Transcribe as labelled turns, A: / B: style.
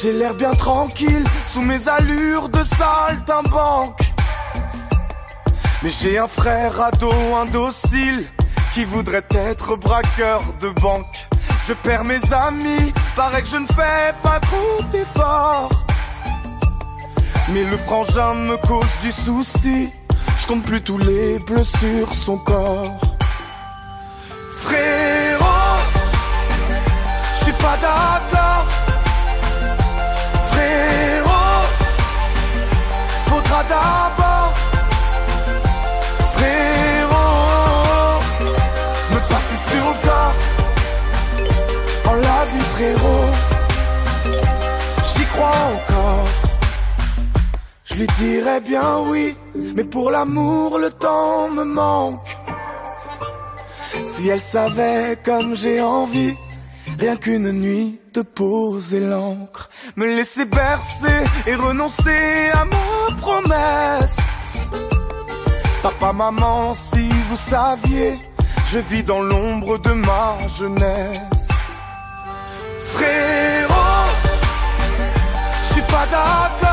A: J'ai l'air bien tranquille sous mes allures de saltimbanque. Mais j'ai un frère ado indocile qui voudrait être braqueur de banque. Je perds mes amis, paraît que je ne fais pas trop d'efforts. Mais le frangin me cause du souci. Je compte plus tous les bleus sur son corps. Frérot, j'y crois encore. Je lui dirais bien oui, mais pour l'amour, le temps me manque. Si elle savait comme j'ai envie, rien qu'une nuit de poser l'encre, me laisser bercer et renoncer à ma promesse. Papa, maman, si vous saviez, je vis dans l'ombre de ma jeunesse. Frérot,